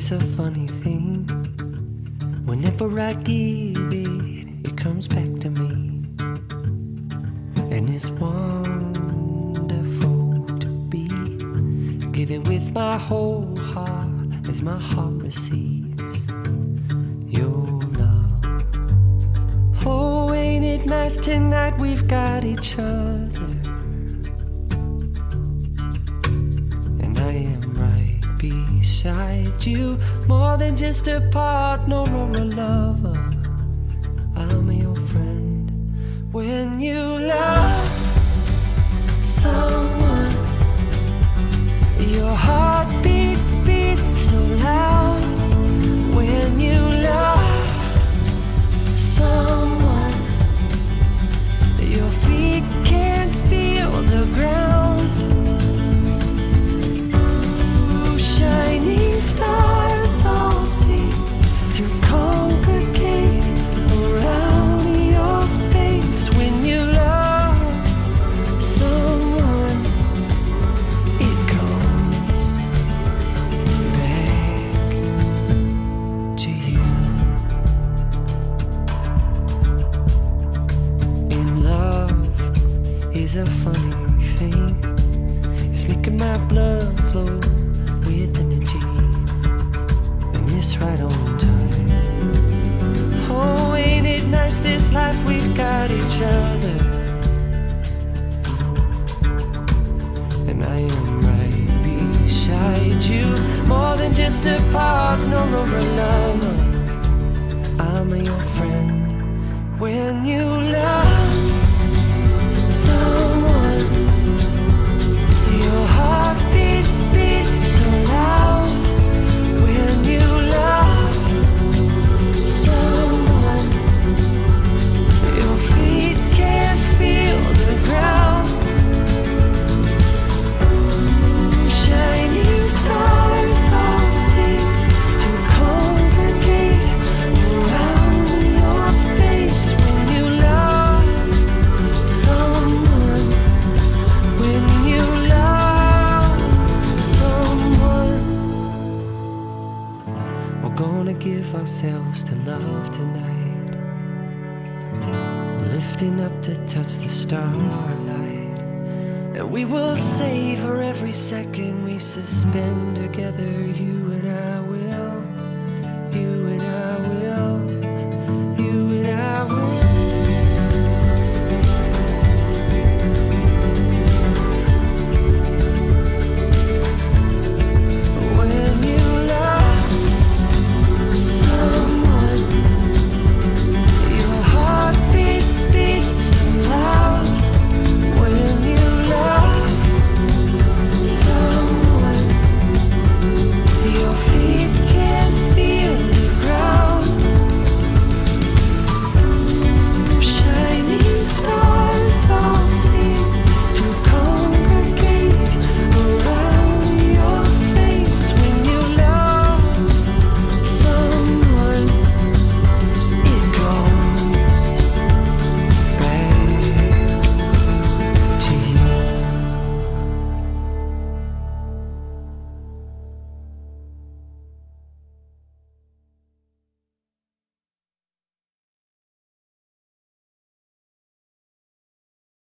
is a funny thing. Whenever I give it, it comes back to me. And it's wonderful to be giving with my whole heart as my heart receives your love. Oh, ain't it nice tonight? We've got each other. Beside you, more than just a partner or a lover. Is a funny thing. It's making my blood flow with energy. And it's right on time. Oh, ain't it nice this life we've got each other? And I am right beside you. More than just a partner or a lover. I'm your friend when you love gonna give ourselves to love tonight, lifting up to touch the starlight. And we will savor every second we suspend together, you and I will.